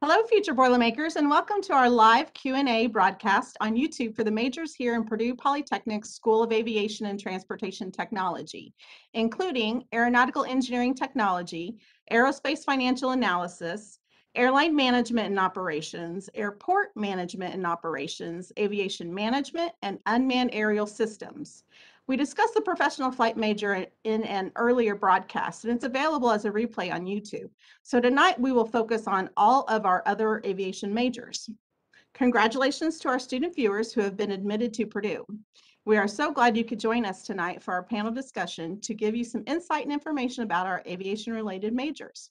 Hello, future Boilermakers, and welcome to our live Q&A broadcast on YouTube for the majors here in Purdue Polytechnic School of Aviation and Transportation Technology, including Aeronautical Engineering Technology, Aerospace Financial Analysis, Airline Management and Operations, Airport Management and Operations, Aviation Management, and Unmanned Aerial Systems. We discussed the professional flight major in an earlier broadcast, and it's available as a replay on YouTube. So tonight we will focus on all of our other aviation majors. Congratulations to our student viewers who have been admitted to Purdue. We are so glad you could join us tonight for our panel discussion to give you some insight and information about our aviation related majors.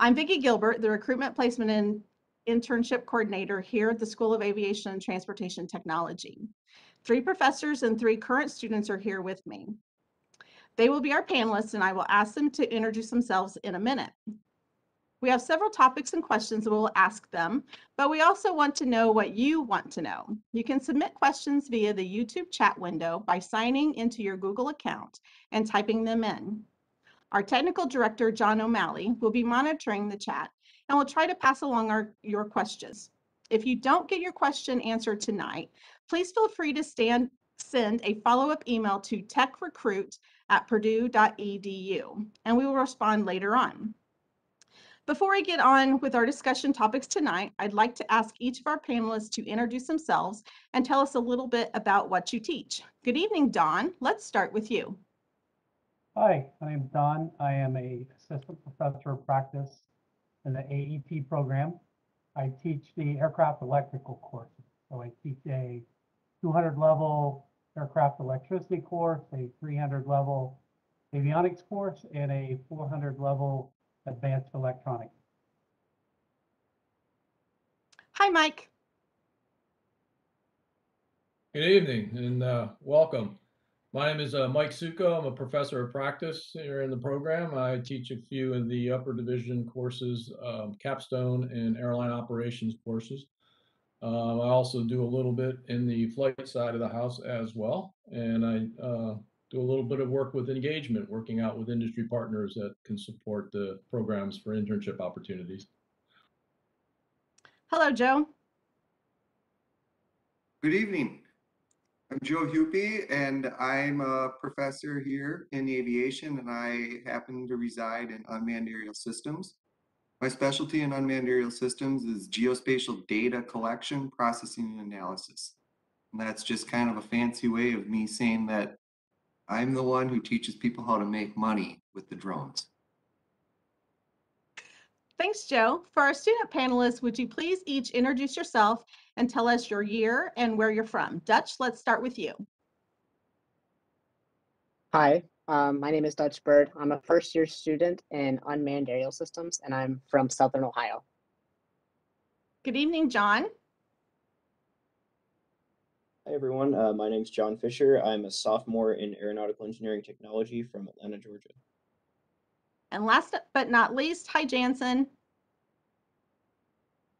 I'm Vicki Gilbert, the recruitment placement and internship coordinator here at the School of Aviation and Transportation Technology. Three professors and three current students are here with me. They will be our panelists and I will ask them to introduce themselves in a minute. We have several topics and questions we'll ask them, but we also want to know what you want to know. You can submit questions via the YouTube chat window by signing into your Google account and typing them in. Our technical director, John O'Malley, will be monitoring the chat and will try to pass along our, your questions. If you don't get your question answered tonight, please feel free to stand, send a follow-up email to techrecruit at purdue.edu, and we will respond later on. Before I get on with our discussion topics tonight, I'd like to ask each of our panelists to introduce themselves and tell us a little bit about what you teach. Good evening, Don. Let's start with you. Hi, my name is Don. I am a assistant professor of practice in the AET program. I teach the aircraft electrical courses. So I teach a 200 level aircraft electricity course, a 300 level avionics course, and a 400 level advanced electronics. Hi, Mike. Good evening and uh, welcome. My name is uh, Mike Suckow. I'm a professor of practice here in the program. I teach a few of the upper division courses, um, capstone and airline operations courses. Um, I also do a little bit in the flight side of the house as well. And I uh, do a little bit of work with engagement, working out with industry partners that can support the programs for internship opportunities. Hello, Joe. Good evening. I'm Joe Hupy, and I'm a professor here in the aviation, and I happen to reside in unmanned aerial systems. My specialty in unmanned aerial systems is geospatial data collection, processing, and analysis. And that's just kind of a fancy way of me saying that I'm the one who teaches people how to make money with the drones. Thanks, Joe. For our student panelists, would you please each introduce yourself and tell us your year and where you're from? Dutch, let's start with you. Hi, um, my name is Dutch Byrd. I'm a first year student in unmanned aerial systems, and I'm from Southern Ohio. Good evening, John. Hi, everyone. Uh, my name is John Fisher. I'm a sophomore in aeronautical engineering technology from Atlanta, Georgia. And last but not least, hi, Jansen.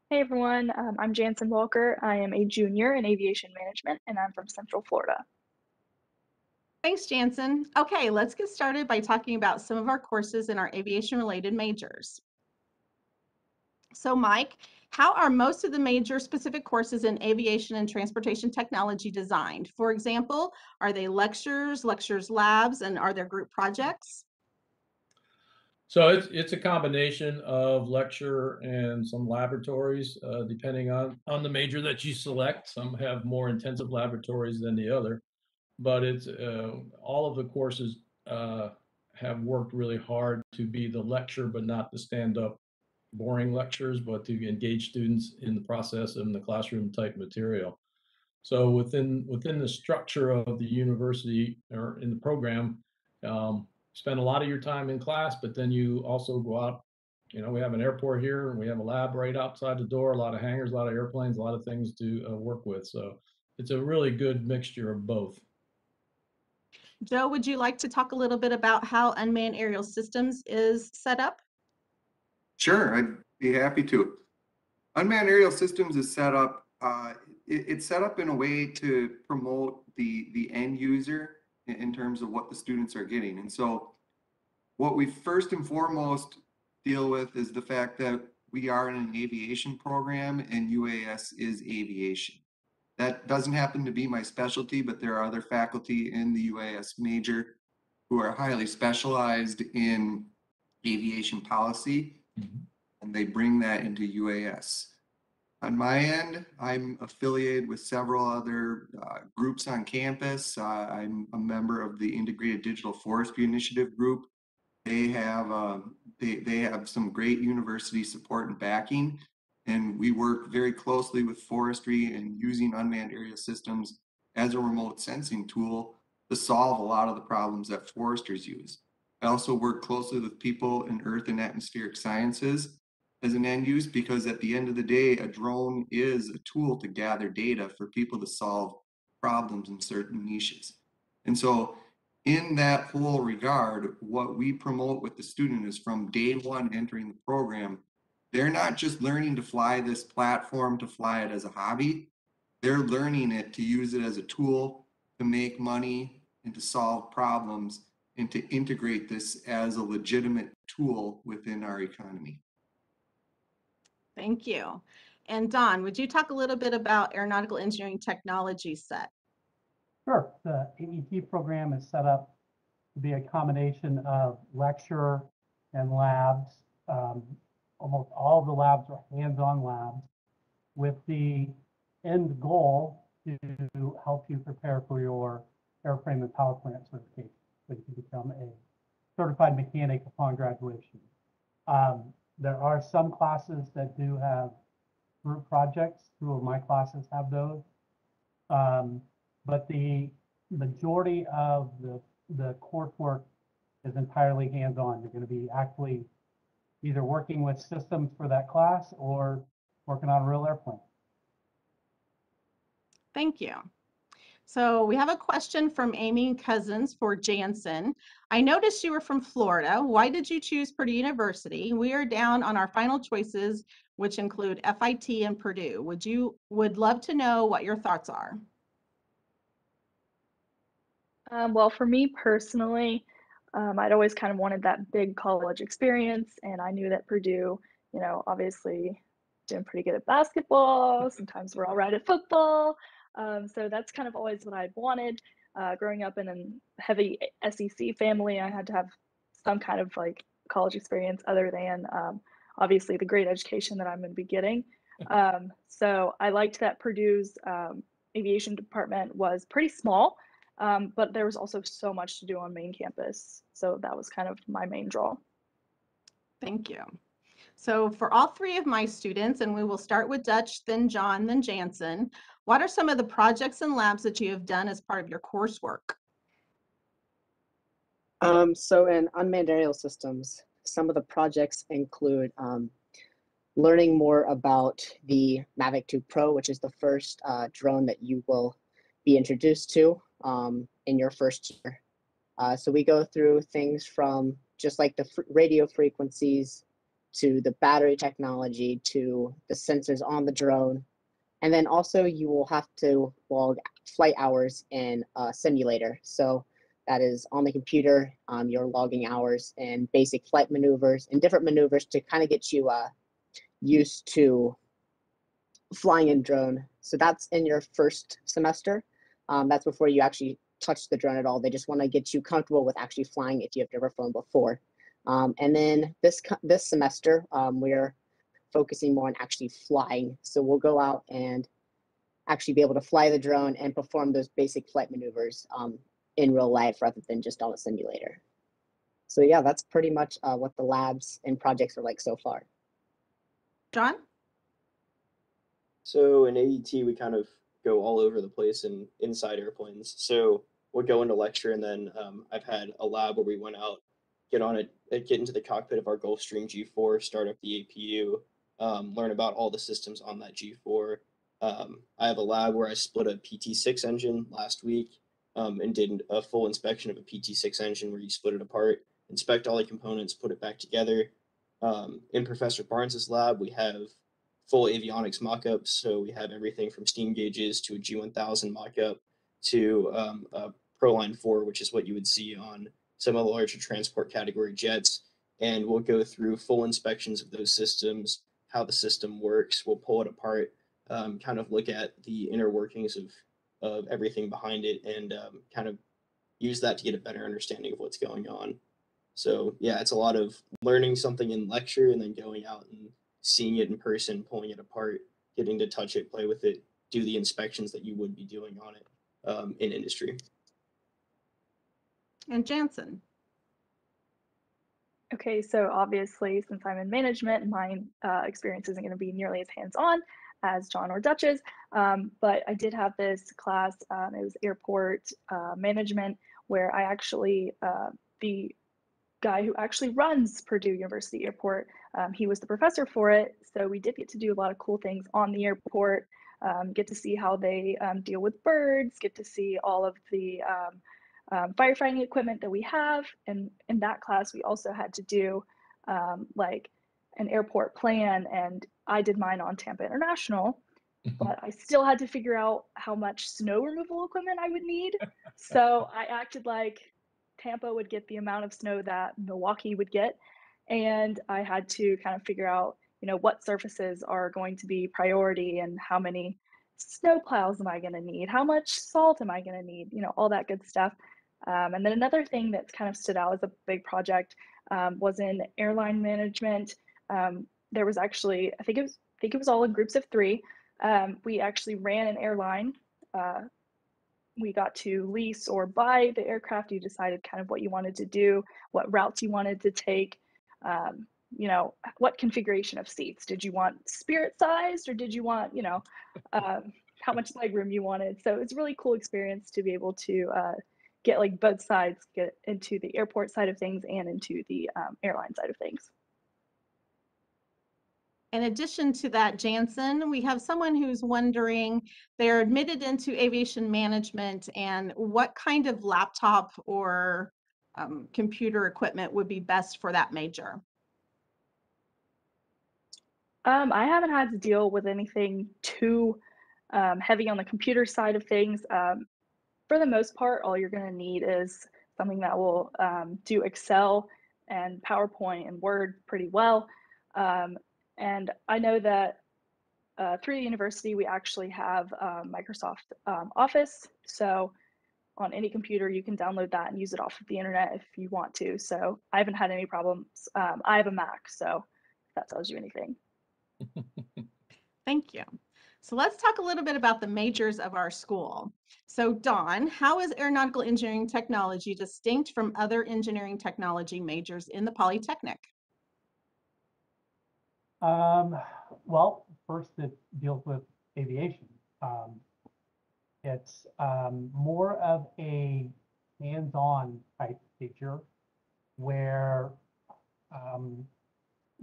Hey everyone, um, I'm Jansen Walker. I am a junior in aviation management and I'm from Central Florida. Thanks, Jansen. Okay, let's get started by talking about some of our courses in our aviation related majors. So Mike, how are most of the major specific courses in aviation and transportation technology designed? For example, are they lectures, lectures labs, and are there group projects? So it's it's a combination of lecture and some laboratories, uh, depending on on the major that you select. Some have more intensive laboratories than the other but it's uh, all of the courses uh, have worked really hard to be the lecture, but not the stand-up boring lectures, but to engage students in the process and the classroom type material. So within within the structure of the university or in the program, um, spend a lot of your time in class, but then you also go out. You know, we have an airport here, and we have a lab right outside the door. A lot of hangars, a lot of airplanes, a lot of things to uh, work with. So it's a really good mixture of both. Joe, would you like to talk a little bit about how unmanned aerial systems is set up? Sure, I'd be happy to. Unmanned aerial systems is set up. Uh, it, it's set up in a way to promote the the end user in, in terms of what the students are getting. And so, what we first and foremost deal with is the fact that we are in an aviation program and UAS is aviation. That doesn't happen to be my specialty, but there are other faculty in the UAS major who are highly specialized in aviation policy Mhm. and they bring that into UAS. On my end, I'm affiliated with several other uh, groups on campus. Uh, I'm a member of the Integrated Digital Forestry Initiative group. They have um, they they have some great university support and backing, and we work very closely with forestry and using unmanned aerial systems as a remote sensing tool to solve a lot of the problems that foresters use. I also work closely with people in earth and atmospheric sciences as an end use because at the end of the day, a drone is a tool to gather data for people to solve problems in certain niches. And so in that whole regard, what we promote with the student is from day one entering the program, they're not just learning to fly this platform to fly it as a hobby. They're learning it to use it as a tool to make money and to solve problems and to integrate this as a legitimate tool within our economy. Thank you. And Don, would you talk a little bit about aeronautical engineering technology set? Sure. The AET program is set up to be a combination of lecture and labs. Um, almost all of the labs are hands-on labs with the end goal to help you prepare for your airframe and power plant certification, so you can become a certified mechanic upon graduation. Um, there are some classes that do have group projects. Two of my classes have those. Um, but the majority of the, the coursework is entirely hands-on. You're going to be actually either working with systems for that class or working on a real airplane. Thank you. So we have a question from Amy Cousins for Jansen. I noticed you were from Florida. Why did you choose Purdue University? We are down on our final choices, which include FIT and Purdue. Would you, would love to know what your thoughts are. Um, well, for me personally, um, I'd always kind of wanted that big college experience, and I knew that Purdue, you know, obviously doing pretty good at basketball. Sometimes we're all right at football. Um, so that's kind of always what I'd wanted. Uh, growing up in a heavy SEC family, I had to have some kind of like college experience other than um, obviously the great education that I'm going to be getting. Um, so I liked that Purdue's um, aviation department was pretty small, um, but there was also so much to do on main campus. So that was kind of my main draw. Thank you. So for all three of my students, and we will start with Dutch, then John, then Jansen, what are some of the projects and labs that you have done as part of your coursework? Um, so in unmanned aerial systems, some of the projects include um, learning more about the Mavic 2 Pro, which is the first uh, drone that you will be introduced to um, in your first year. Uh, so we go through things from just like the fr- radio frequencies to the battery technology to the sensors on the drone. And then also you will have to log flight hours in a simulator. So that is on the computer, um, you're logging hours and basic flight maneuvers and different maneuvers to kind of get you uh, used to flying in drone. So that's in your first semester. Um, that's before you actually touch the drone at all. They just want to get you comfortable with actually flying if you have never flown before. Um, and then this this semester, um, we're focusing more on actually flying. So we'll go out and actually be able to fly the drone and perform those basic flight maneuvers um, in real life rather than just on a simulator. So yeah, that's pretty much uh, what the labs and projects are like so far. John? So in AET, we kind of go all over the place and inside airplanes. So we'll go into lecture, and then um, I've had a lab where we went out, get on it, uh, get into the cockpit of our Gulfstream G4, start up the APU, um, learn about all the systems on that G4. Um, I have a lab where I split a PT6 engine last week um, and did a full inspection of a PT6 engine where you split it apart, inspect all the components, put it back together. Um, in Professor Barnes's lab, we have full avionics mockups. So we have everything from steam gauges to a G1000 mockup to um, a Proline 4, which is what you would see on some of the larger transport category jets. And we'll go through full inspections of those systems, how the system works. We'll pull it apart, um, kind of look at the inner workings of of everything behind it, and um, kind of use that to get a better understanding of what's going on. So yeah, it's a lot of learning something in lecture and then going out and seeing it in person, pulling it apart, getting to touch it, play with it, do the inspections that you would be doing on it um, in industry. And Jansen? Okay, so obviously, since I'm in management, my uh, experience isn't going to be nearly as hands-on as John or Dutch's. Um, but I did have this class. Um, it was airport uh, management, where I actually uh, the guy who actually runs Purdue University Airport. Um, he was the professor for it, so we did get to do a lot of cool things on the airport. Um, get to see how they um, deal with birds. Get to see all of the um, um, firefighting equipment that we have. And in that class, we also had to do um, like an airport plan, and I did mine on Tampa International. But I still had to figure out how much snow removal equipment I would need. So I acted like Tampa would get the amount of snow that Milwaukee would get. And I had to kind of figure out, you know, what surfaces are going to be priority and how many snow plows am I going to need? How much salt am I going to need? You know, all that good stuff. Um, and then another thing that's kind of stood out as a big project um, was in airline management. Um, there was actually, I think it was, I think it was all in groups of three. Um, we actually ran an airline. Uh, we got to lease or buy the aircraft. You decided kind of what you wanted to do, what routes you wanted to take. Um, you know, what configuration of seats? Did you want spirit sized or did you want, you know, um, how much leg room you wanted? So it's a really cool experience to be able to uh, get like both sides, get into the airport side of things and into the um, airline side of things. In addition to that, Jansen, we have someone who's wondering, they're admitted into aviation management and what kind of laptop or um, computer equipment would be best for that major? Um, I haven't had to deal with anything too um, heavy on the computer side of things. Um, for the most part, all you're going to need is something that will um, do Excel and PowerPoint and Word pretty well. Um, and I know that uh, through the university, we actually have Microsoft Office. So on any computer, you can download that and use it off of the internet if you want to. So I haven't had any problems. Um, I have a Mac, so if that tells you anything. Thank you. So let's talk a little bit about the majors of our school. So Don, how is aeronautical engineering technology distinct from other engineering technology majors in the Polytechnic? Um, well, first it deals with aviation. Um, it's um, more of a hands-on type feature where um,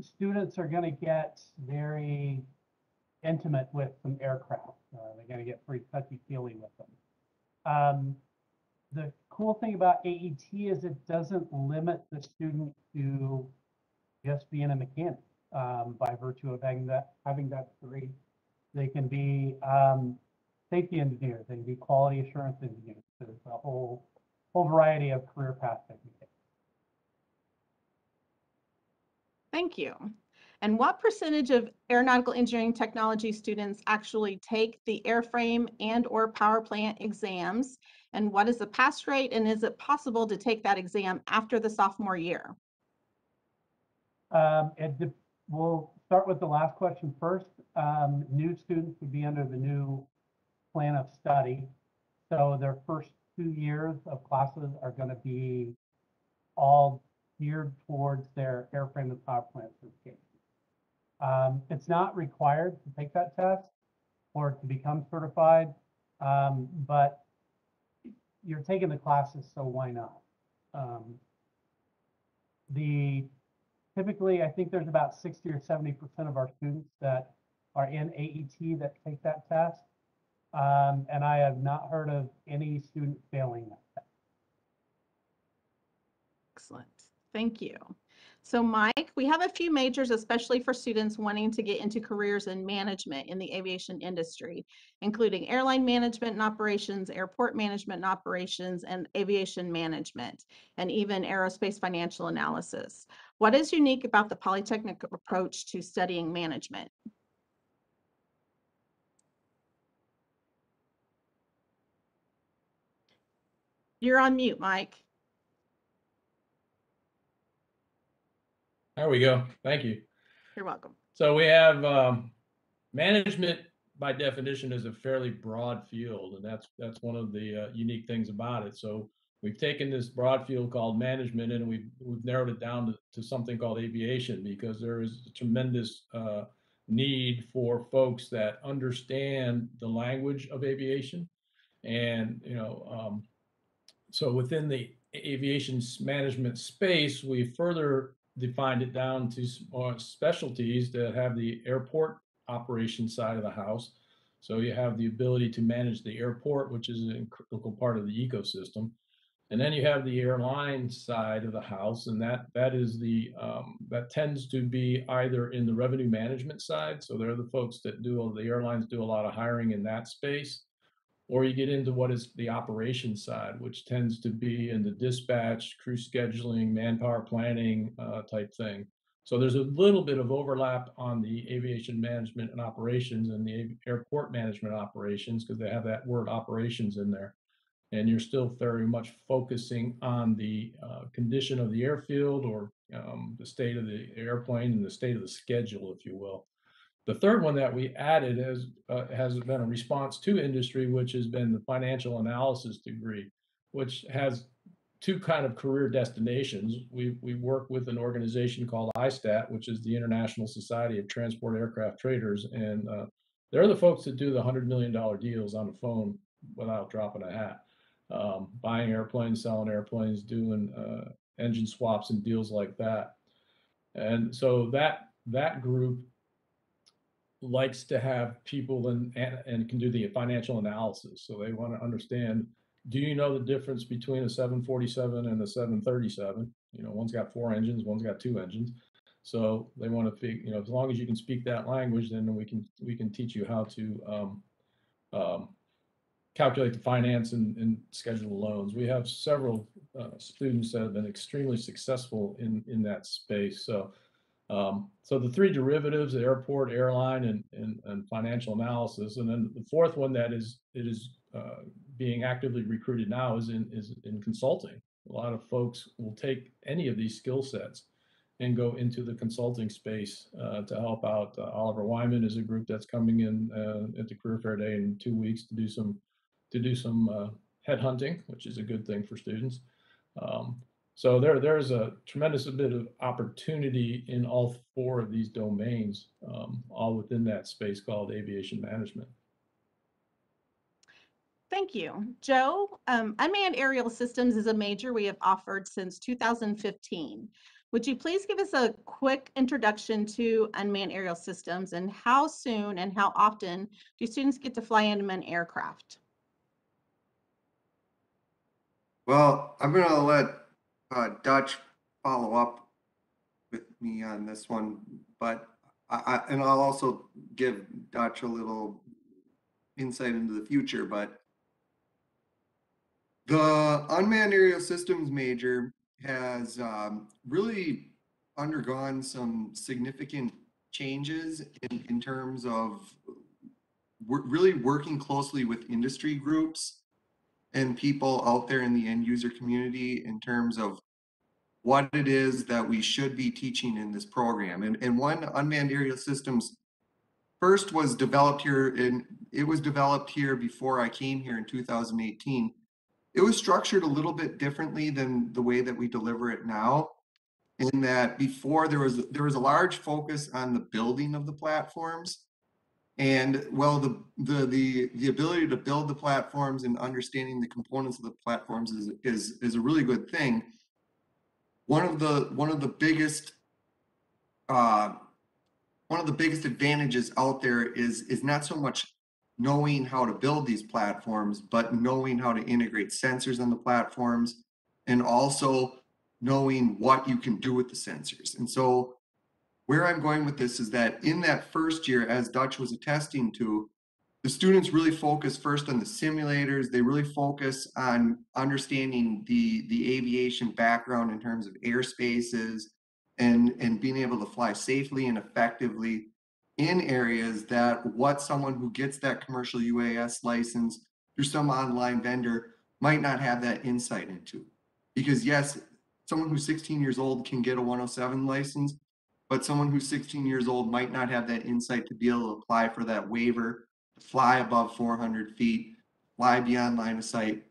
students are going to get very intimate with some aircraft. Uh, they're going to get pretty touchy-feely with them. Um, the cool thing about AET is it doesn't limit the student to just being a mechanic um, by virtue of having that having that degree. They can be um, safety engineers. They can be quality assurance engineers. There's a whole whole variety of career paths they can take. Thank you. And what percentage of aeronautical engineering technology students actually take the airframe and or power plant exams? And what is the pass rate? And is it possible to take that exam after the sophomore year? Um, it we'll start with the last question first. Um, new students would be under the new plan of study. So their first two years of classes are going to be all geared towards their airframe and power plant certification. Um, it's not required to take that test or to become certified, um, but you're taking the classes, so why not? Um, the typically, I think there's about 60 or 70% of our students that are in AET that take that test. Um, and I have not heard of any student failing that. Excellent. Thank you. So Mike, we have a few majors, especially for students wanting to get into careers in management in the aviation industry, including airline management and operations, airport management and operations, and aviation management, and even aerospace financial analysis. What is unique about the Polytechnic approach to studying management? You're on mute, Mike. There we go. Thank you. You're welcome. So we have um, management by definition is a fairly broad field, and that's that's one of the uh, unique things about it. So we've taken this broad field called management, and we've we've narrowed it down to, to something called aviation because there is a tremendous uh, need for folks that understand the language of aviation, and you know, um, so within the aviation management space, we further defined it down to more specialties that have the airport operation side of the house. So you have the ability to manage the airport, which is a critical part of the ecosystem. And then you have the airline side of the house, and that that is the um, that tends to be either in the revenue management side. So they're the folks that do the airlines do a lot of hiring in that space, or you get into what is the operations side, which tends to be in the dispatch, crew scheduling, manpower planning uh, type thing. So there's a little bit of overlap on the aviation management and operations and the airport management operations because they have that word operations in there. And you're still very much focusing on the uh, condition of the airfield or um, the state of the airplane and the state of the schedule, if you will. The third one that we added has uh, has been a response to industry, which has been the financial analysis degree, which has two kind of career destinations. We we work with an organization called ISTAT, which is the International Society of Transport Aircraft Traders, and uh, they're the folks that do the hundred million dollar deals on the phone without dropping a hat, um, buying airplanes, selling airplanes, doing uh, engine swaps and deals like that. And so that that group likes to have people and, and, can do the financial analysis. So they want to understand, do you know the difference between a 747 and a 737? You know, one's got four engines, one's got two engines. So they want to figure, you know, as long as you can speak that language, then we can we can teach you how to um, um, calculate the finance and, and schedule loans. We have several uh, students that have been extremely successful in in that space. So um, so the three derivatives, airport, airline, and, and, and financial analysis. And then the fourth one that is, it is uh, being actively recruited now is in, is in consulting. A lot of folks will take any of these skill sets and go into the consulting space uh, to help out. Uh, Oliver Wyman is a group that's coming in uh, at the Career Fair Day in two weeks to do some, to do some uh, headhunting, which is a good thing for students. Um, so there, there's a tremendous bit of opportunity in all four of these domains, um, all within that space called aviation management. Thank you. Joe, um, unmanned aerial systems is a major we have offered since 2015. Would you please give us a quick introduction to unmanned aerial systems and how soon and how often do students get to fly unmanned aircraft? Well, I'm gonna let uh, Dutch follow up with me on this one, but I, I, and I'll also give Dutch a little insight into the future, but the unmanned aerial systems major has um, really undergone some significant changes in, in terms of really working closely with industry groups and people out there in the end user community in terms of what it is that we should be teaching in this program. And, and one unmanned aerial systems first was developed here in, it was developed here before I came here in 2018. It was structured a little bit differently than the way that we deliver it now. In that before there was, there was a large focus on the building of the platforms. And well, the, the, the, the ability to build the platforms and understanding the components of the platforms is, is, is a really good thing. One of the, one of the biggest, uh, one of the biggest advantages out there is, is not so much knowing how to build these platforms, but knowing how to integrate sensors on the platforms and also knowing what you can do with the sensors. And so where I'm going with this is that in that first year, as Dutch was attesting to, the students really focus first on the simulators. They really focus on understanding the, the aviation background in terms of airspaces and, and being able to fly safely and effectively in areas that what someone who gets that commercial UAS license through some online vendor might not have that insight into. Because yes, someone who's 16 years old can get a 107 license, but someone who's 16 years old might not have that insight to be able to apply for that waiver, to fly above 400 feet, fly beyond line of sight,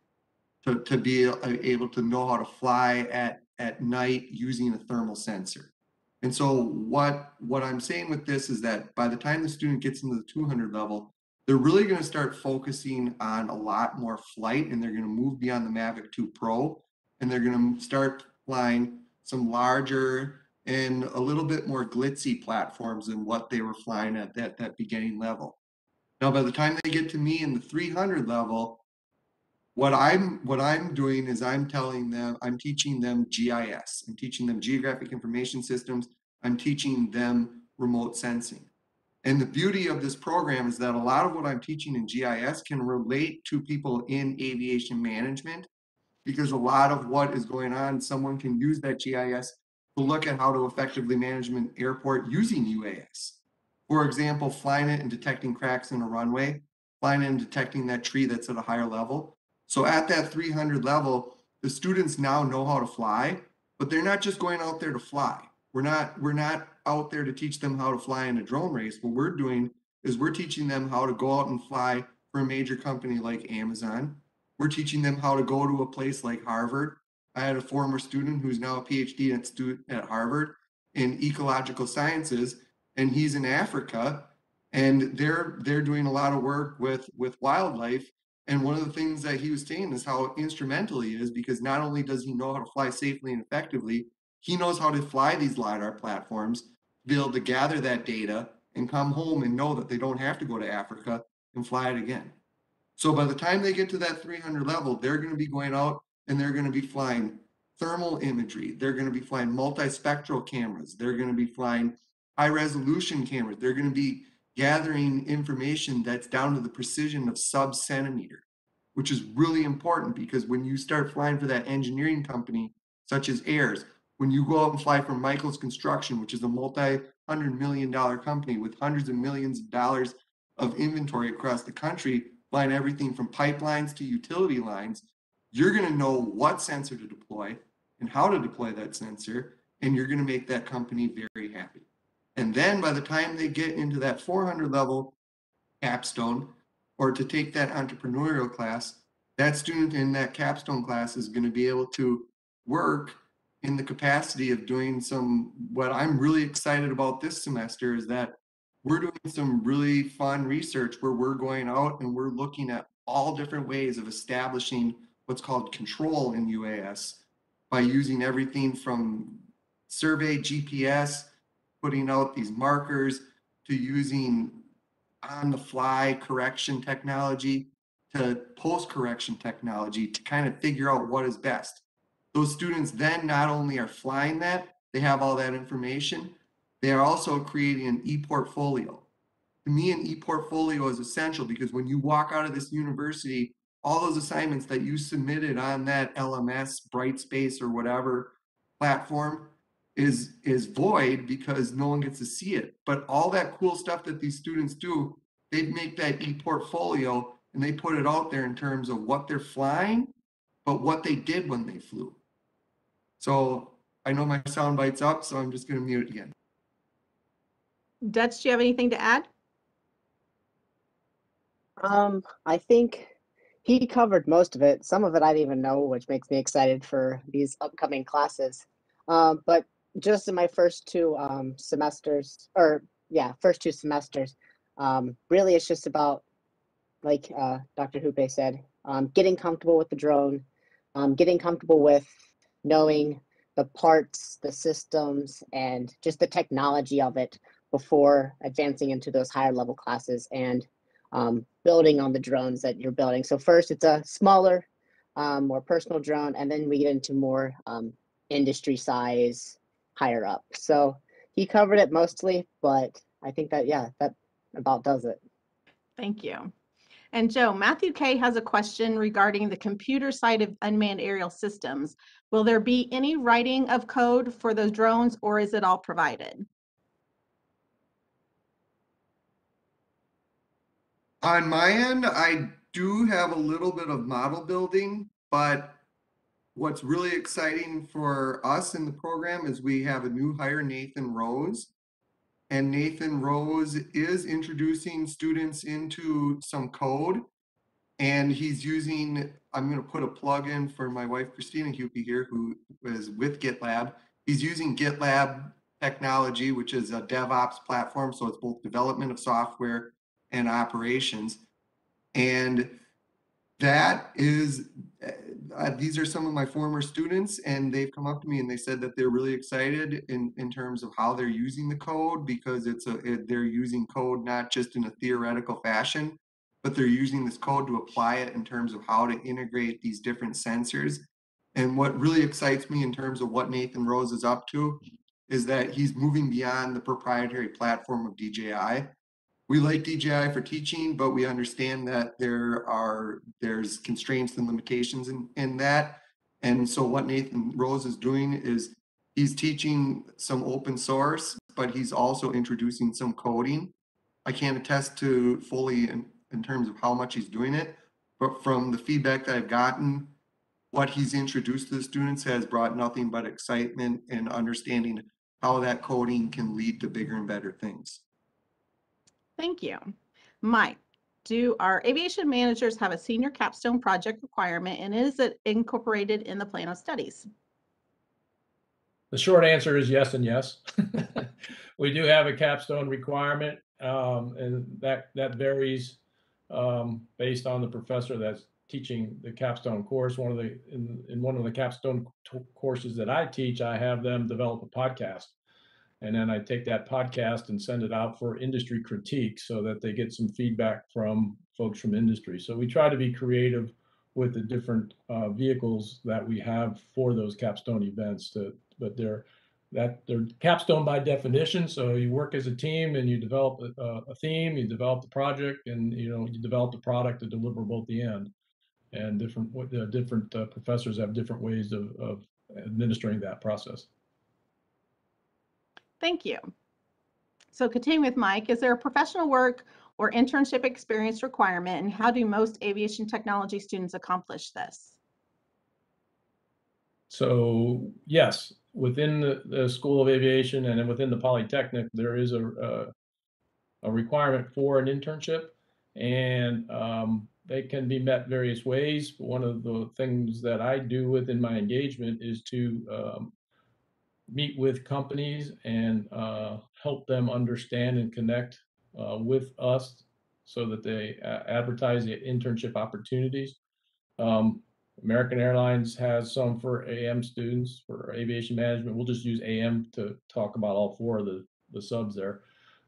to, to be able to know how to fly at, at night using a thermal sensor. And so what, what I'm saying with this is that by the time the student gets into the 200 level, they're really going to start focusing on a lot more flight and they're going to move beyond the Mavic 2 Pro and they're going to start flying some larger and a little bit more glitzy platforms than what they were flying at that, that beginning level. Now, by the time they get to me in the 300 level, what I'm what I'm doing is I'm telling them I'm teaching them GIS. I'm teaching them geographic information systems. I'm teaching them remote sensing. And the beauty of this program is that a lot of what I'm teaching in GIS can relate to people in aviation management because a lot of what is going on, someone can use that GIS look at how to effectively manage an airport using UAS. For example, flying it and detecting cracks in a runway, flying it and detecting that tree that's at a higher level. So at that 300 level, the students now know how to fly, but they're not just going out there to fly. We're not we're not out there to teach them how to fly in a drone race. What we're doing is we're teaching them how to go out and fly for a major company like Amazon. We're teaching them how to go to a place like Harvard. I had a former student who's now a PhD at, stu- at Harvard in ecological sciences, and he's in Africa, and they're they're doing a lot of work with with wildlife. And one of the things that he was saying is how instrumental he is because not only does he know how to fly safely and effectively, he knows how to fly these lidar platforms, be able to gather that data and come home and know that they don't have to go to Africa and fly it again. So by the time they get to that 300 level, they're going to be going out and they're going to be flying thermal imagery. They're going to be flying multispectral cameras. They're going to be flying high resolution cameras. They're going to be gathering information that's down to the precision of sub centimeter, which is really important because when you start flying for that engineering company, such as Ayres, when you go out and fly for Michels Construction, which is a multi hundred million dollar company with hundreds of millions of dollars of inventory across the country, flying everything from pipelines to utility lines, you're going to know what sensor to deploy and how to deploy that sensor, and you're going to make that company very happy. And then by the time they get into that 400 level capstone or to take that entrepreneurial class, that student in that capstone class is going to be able to work in the capacity of doing some what I'm really excited about this semester is that we're doing some really fun research where we're going out and we're looking at all different ways of establishing what's called control in UAS by using everything from survey GPS, putting out these markers, to using on the fly correction technology, to post correction technology to kind of figure out what is best. Those students then not only are flying that, they have all that information, they are also creating an e-portfolio. To me, an e-portfolio is essential because when you walk out of this university, all those assignments that you submitted on that LMS, Brightspace, or whatever platform is is void because no one gets to see it. But all that cool stuff that these students do, they make that e-portfolio and they put it out there in terms of what they're flying, but what they did when they flew. So I know my sound bites up, so I'm just going to mute again. Dutch, do you have anything to add? Um, I think he covered most of it. Some of it I didn't even know, which makes me excited for these upcoming classes. Um, but just in my first two um, semesters, or yeah, first two semesters, um, really it's just about, like uh, Dr. Hupy said, um, getting comfortable with the drone, um, getting comfortable with knowing the parts, the systems, and just the technology of it before advancing into those higher level classes and um, building on the drones that you're building. So first, it's a smaller, um, more personal drone, and then we get into more um, industry size, higher up. So he covered it mostly, but I think that yeah, that about does it. Thank you. And Joe, Matthew K has a question regarding the computer side of unmanned aerial systems. Will there be any writing of code for those drones or is it all provided? On my end, I do have a little bit of model building, but what's really exciting for us in the program is we have a new hire, Nathan Rose. And Nathan Rose is introducing students into some code. And he's using, I'm going to put a plug in for my wife, Christina Hupy here, who is with GitLab. He's using GitLab technology, which is a DevOps platform. So it's both development of software and operations. And that is, uh, these are some of my former students, and they've come up to me and they said that they're really excited in, in terms of how they're using the code because it's a it, they're using code not just in a theoretical fashion, but they're using this code to apply it in terms of how to integrate these different sensors. And what really excites me in terms of what Nathan Rose is up to is that he's moving beyond the proprietary platform of DJI we like DJI for teaching, but we understand that there are there's constraints and limitations in, in that. And so what Nathan Rose is doing is he's teaching some open source, but he's also introducing some coding. I can't attest to fully in, in terms of how much he's doing it, but from the feedback that I've gotten, what he's introduced to the students has brought nothing but excitement and understanding how that coding can lead to bigger and better things. Thank you. Mike, do our aviation managers have a senior capstone project requirement and is it incorporated in the plan of studies? The short answer is yes and yes. we do have a capstone requirement, um, and that that varies um, based on the professor that's teaching the capstone course. One of the in, in one of the capstone courses that I teach, I have them develop a podcast, and then I take that podcast and send it out for industry critique so that they get some feedback from folks from industry. So we try to be creative with the different uh, vehicles that we have for those capstone events to but they're that they're capstone by definition. So you work as a team and you develop a, a theme, you develop the project, and you know you develop the product, the deliverable at the end. And different uh, different uh, professors have different ways of, of administering that process. Thank you. So continuing with Mike, is there a professional work or internship experience requirement and how do most aviation technology students accomplish this? So yes, within the, the School of Aviation and within the Polytechnic, there is a, a, a requirement for an internship and um, they can be met various ways. One of the things that I do within my engagement is to um, meet with companies and uh, help them understand and connect uh, with us so that they uh, advertise the internship opportunities. Um, American Airlines has some for AM students for aviation management. We'll just use AM to talk about all four of the, the subs there.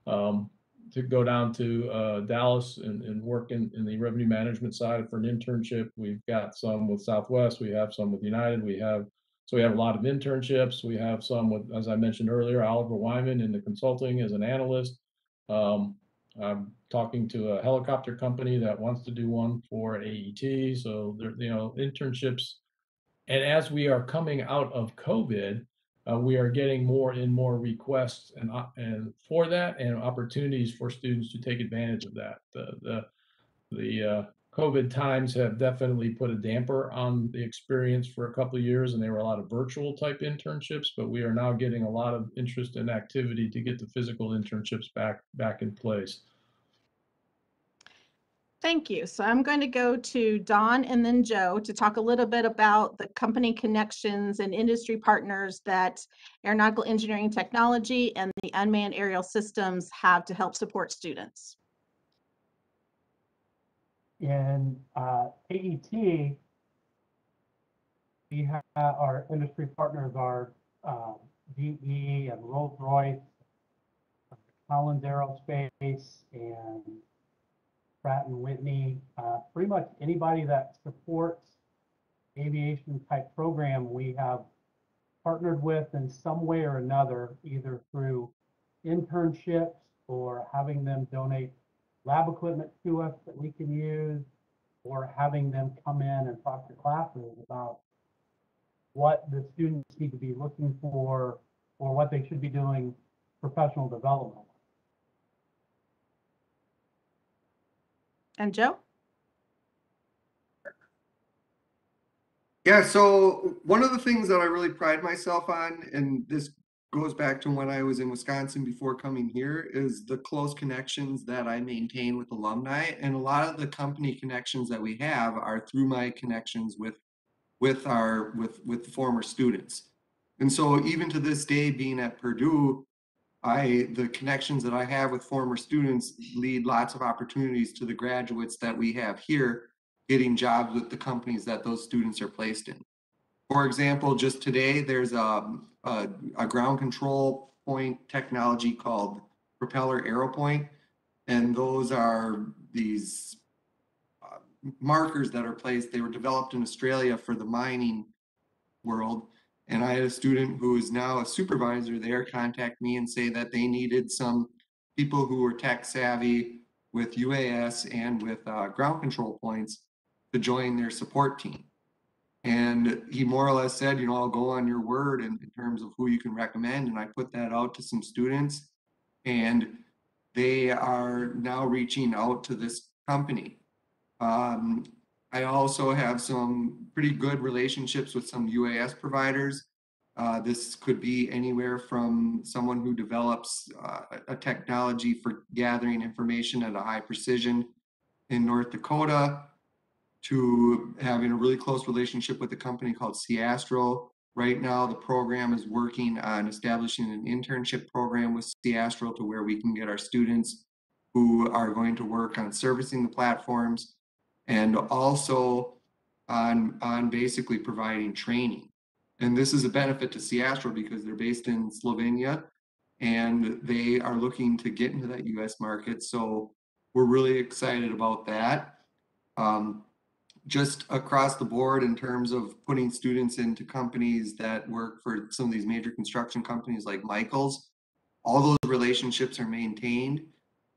Um, to go down to uh, Dallas and, and work in, in the revenue management side for an internship. We've got some with Southwest, we have some with United, we have so we have a lot of internships. We have some with, as I mentioned earlier, Oliver Wyman in the consulting as an analyst. Um, I'm talking to a helicopter company that wants to do one for AET. So there, you know, internships. And as we are coming out of COVID, uh, we are getting more and more requests and uh, and for that and opportunities for students to take advantage of that. The the the uh, COVID times have definitely put a damper on the experience for a couple of years, and there were a lot of virtual type internships. But we are now getting a lot of interest and activity to get the physical internships back back in place. Thank you. So I'm going to go to Don and then Joe to talk a little bit about the company connections and industry partners that Aeronautical Engineering Technology and the Unmanned Aerial Systems have to help support students. In uh, AET, we have our industry partners are uh, GE and Rolls Royce, Collins Aerospace, and Pratt and Whitney. Uh, pretty much anybody that supports aviation type program, we have partnered with in some way or another, either through internships or having them donate lab equipment to us that we can use, or having them come in and talk to classes about what the students need to be looking for, or what they should be doing professional development. And Joe? Yeah, so one of the things that I really pride myself on, and this goes back to when I was in Wisconsin before coming here, is the close connections that I maintain with alumni. And a lot of the company connections that we have are through my connections with with our with with former students. And so even to this day, being at Purdue, I the connections that I have with former students lead lots of opportunities to the graduates that we have here getting jobs with the companies that those students are placed in. For example, just today, there's a, a, a ground control point technology called Propeller AeroPoint, and those are these uh, markers that are placed. They were developed in Australia for the mining world, and I had a student who is now a supervisor there contact me and say that they needed some people who were tech savvy with UAS and with uh, ground control points to join their support team. And he more or less said, you know, I'll go on your word in, in terms of who you can recommend. And I put that out to some students, and they are now reaching out to this company. Um, I also have some pretty good relationships with some UAS providers. Uh, this could be anywhere from someone who develops uh, a technology for gathering information at a high precision in North Dakota to having a really close relationship with a company called C-Astral. Right now, the program is working on establishing an internship program with C-Astral to where we can get our students who are going to work on servicing the platforms and also on, on basically providing training. And this is a benefit to C-Astral because they're based in Slovenia and they are looking to get into that US market. So we're really excited about that. Um, just across the board in terms of putting students into companies that work for some of these major construction companies like Michels, all those relationships are maintained.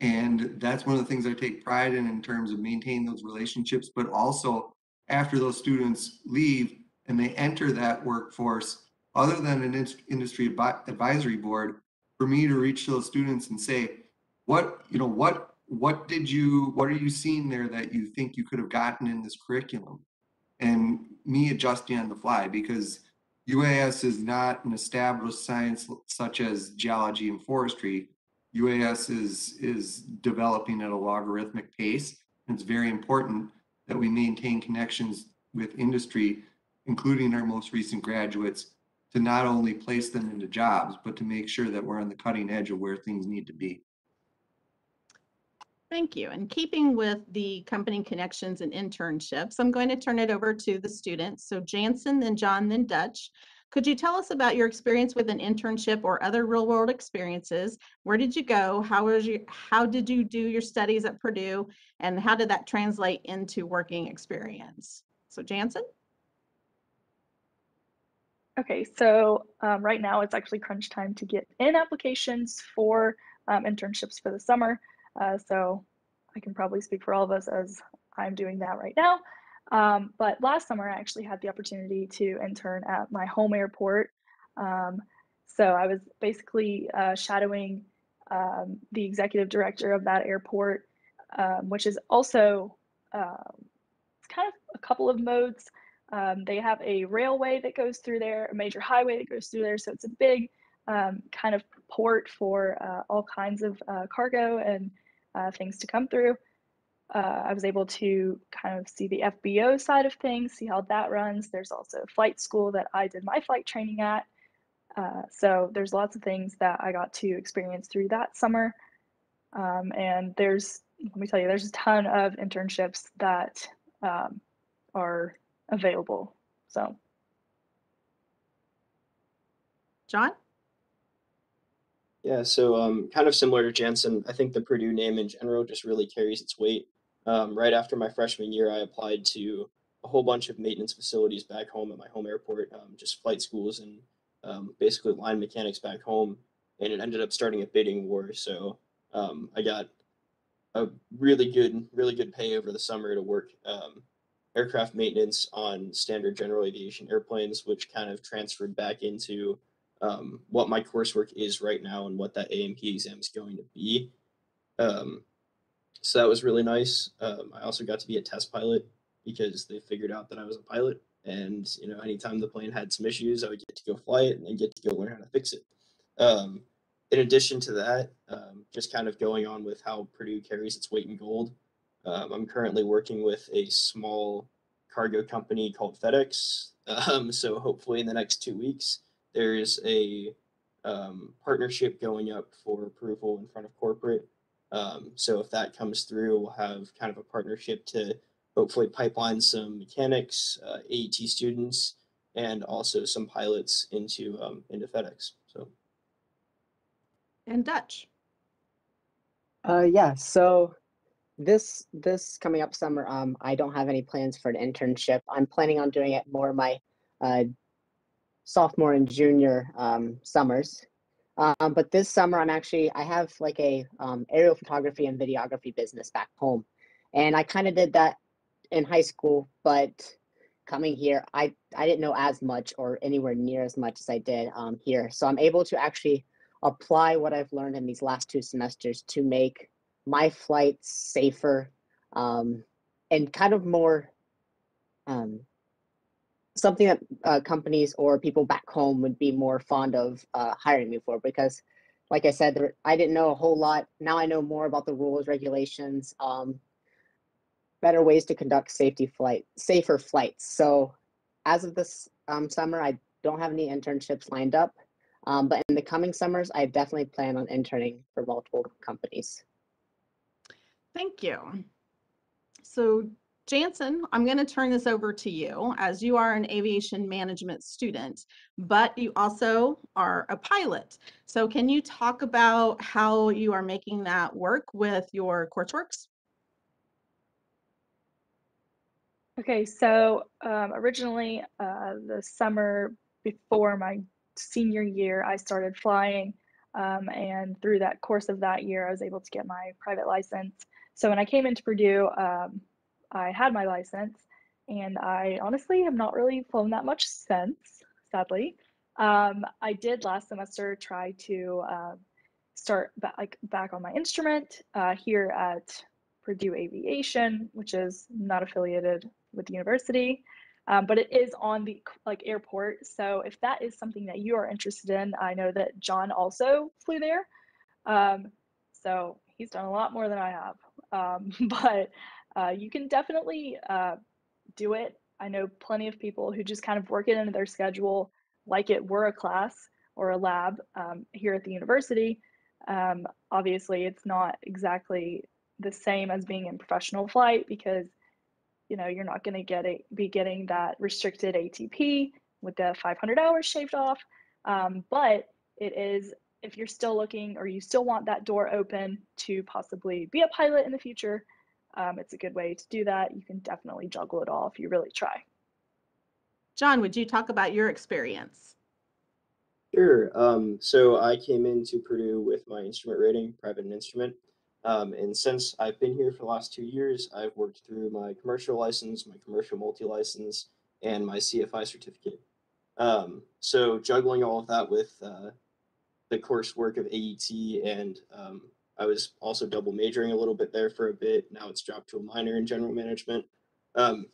And that's one of the things I take pride in in terms of maintaining those relationships, but also after those students leave and they enter that workforce, other than an industry advisory board, for me to reach those students and say, what, you know, what what did you what are you seeing there that you think you could have gotten in this curriculum? And me adjusting on the fly because uas is not an established science such as geology and forestry. Uas is is developing at a logarithmic pace. And it's very important that we maintain connections with industry including our most recent graduates to not only place them into jobs but to make sure that we're on the cutting edge of where things need to be Thank you. And keeping with the company connections and internships, I'm going to turn it over to the students. So Jansen, then John, then Dutch. Could you tell us about your experience with an internship or other real world experiences? Where did you go? How was you how did you do your studies at Purdue? And how did that translate into working experience? So Jansen? Okay, so um, right now it's actually crunch time to get in applications for um, internships for the summer. Uh, so I can probably speak for all of us as I'm doing that right now. Um, but last summer, I actually had the opportunity to intern at my home airport. Um, so I was basically uh, shadowing um, the executive director of that airport, um, which is also um, kind of a couple of modes. Um, they have a railway that goes through there, a major highway that goes through there. So it's a big kind of port for uh, all kinds of uh, cargo and uh, things to come through. Uh, I was able to kind of see the FBO side of things, see how that runs. There's also flight school that I did my flight training at. Uh, so there's lots of things that I got to experience through that summer. Um, and there's, let me tell you, there's a ton of internships that um, are available. So. John? Yeah, so um, kind of similar to Jansen, I think the Purdue name in general just really carries its weight. Um, right after my freshman year, I applied to a whole bunch of maintenance facilities back home at my home airport, um, just flight schools and um, basically line mechanics back home. And it ended up starting a bidding war. So um, I got a really good, really good pay over the summer to work um, aircraft maintenance on standard general aviation airplanes, which kind of transferred back into um, what my coursework is right now and what that AMP exam is going to be. Um, so that was really nice. Um, I also got to be a test pilot because they figured out that I was a pilot. And, you know, anytime the plane had some issues, I would get to go fly it and get to go learn how to fix it. Um, in addition to that, um, just kind of going on with how Purdue carries its weight in gold. Um, I'm currently working with a small cargo company called FedEx. So hopefully in the next two weeks, there's a um, partnership going up for approval in front of corporate. Um, so if that comes through, we'll have kind of a partnership to hopefully pipeline some mechanics, uh, AET students, and also some pilots into um, into FedEx. So And Dutch. Uh, yeah, so this this coming up summer, um, I don't have any plans for an internship. I'm planning on doing it more my uh, sophomore and junior um, summers. Um, but this summer, I'm actually I have like a um, aerial photography and videography business back home, and I kind of did that in high school. But coming here, I I didn't know as much or anywhere near as much as I did um, here. So I'm able to actually apply what I've learned in these last two semesters to make my flights safer um, and kind of more um, something that uh, companies or people back home would be more fond of uh, hiring me for because like i said there, i didn't know a whole lot. Now i know more about the rules regulations um, better ways to conduct safety flight safer flights. So as of this um, summer i don't have any internships lined up um, but in the coming summers i definitely plan on interning for multiple companies. Thank you. So Jansen, I'm going to turn this over to you as you are an aviation management student, but you also are a pilot. So can you talk about how you are making that work with your courseworks? Okay, so um, originally, uh, the summer before my senior year, I started flying. Um, and through that course of that year, I was able to get my private license. So when I came into Purdue, um, I had my license, and I honestly have not really flown that much since, sadly. Um, I did last semester try to uh, start back, like back on my instrument uh, here at Purdue Aviation, which is not affiliated with the university, um, but it is on the like airport. So if that is something that you are interested in, I know that John also flew there. Um, so he's done a lot more than I have. Um, but uh, you can definitely uh, do it. I know plenty of people who just kind of work it into their schedule like it were a class or a lab um, here at the university. Um, obviously, it's not exactly the same as being in professional flight because you know you're not going to get it be getting that restricted ATP with the 500 hours shaved off. Um, but it is if you're still looking or you still want that door open to possibly be a pilot in the future, um, it's a good way to do that. You can definitely juggle it all if you really try. John, would you talk about your experience? Sure. Um, so I came into Purdue with my instrument rating, private and instrument. Um, and since I've been here for the last two years, I've worked through my commercial license, my commercial multi license, and my CFI certificate. Um, so juggling all of that with uh, the coursework of AET, and um, I was also double majoring a little bit there for a bit. Now it's dropped to a minor in general management. Um,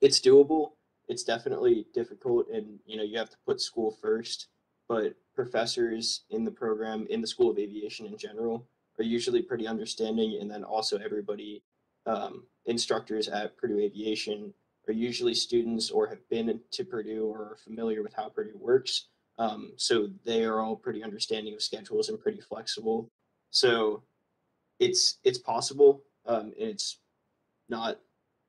it's doable. It's definitely difficult, and you know you have to put school first. But professors in the program, in the School of Aviation in general, are usually pretty understanding, and then also everybody, um, instructors at Purdue Aviation are usually students or have been to Purdue or are familiar with how Purdue works. Um, so they are all pretty understanding of schedules and pretty flexible. So it's it's possible. Um, and it's not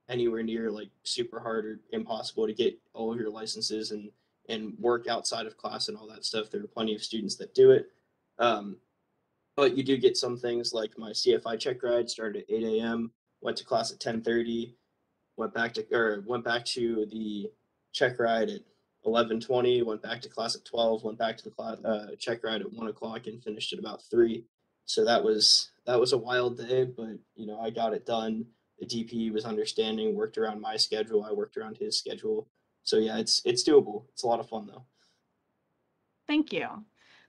anywhere near like super hard or impossible to get all of your licenses and and work outside of class and all that stuff. There are plenty of students that do it. Um, but you do get some things like my CFI check ride started at 8 a.m. Went to class at 10:30. Went back to or went back to the check ride at 11:20. Went back to class at 12. Went back to the class uh, check ride at one o'clock and finished at about three. So that was that was a wild day, but you know I got it done. The DP was understanding, worked around my schedule. I worked around his schedule. So yeah, it's it's doable. It's a lot of fun though. Thank you.